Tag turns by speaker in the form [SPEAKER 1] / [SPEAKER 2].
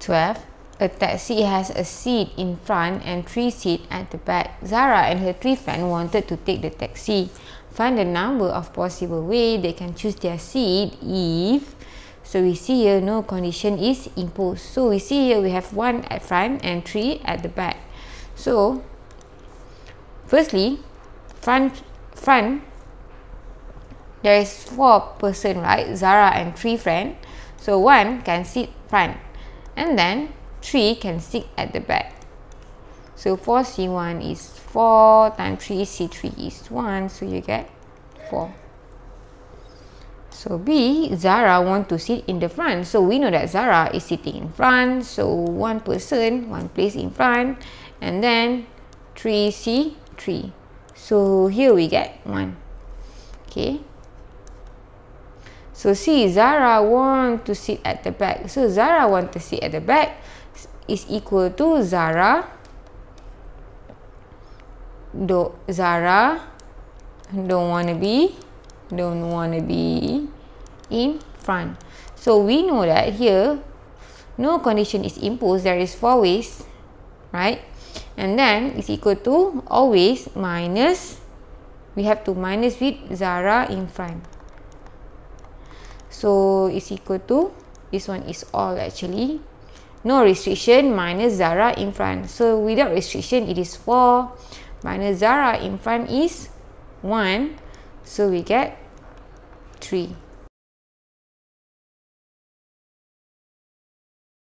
[SPEAKER 1] 12. A taxi has a seat in front and three seats at the back. Zara and her three friends wanted to take the taxi. Find the number of possible way they can choose their seat if so we see here no condition is imposed. So we see here we have one at front and three at the back. So firstly front front there is four person right Zara and three friend so one can sit front and then 3 can sit at the back. So 4C1 is 4 times 3C3 is 1, so you get 4. So B, Zara want to sit in the front. So we know that Zara is sitting in front. So one person, one place in front. And then 3C3. So here we get 1. Okay. So C, Zara want to sit at the back. So Zara want to sit at the back is equal to Zara do Zara don't want to be don't want to be in front. So we know that here no condition is imposed. There is four ways right? And then is equal to always minus we have to minus with Zara in front so is equal to this one is all actually no restriction minus Zara in front. So without restriction it is 4 minus Zara in front is 1. So we get 3.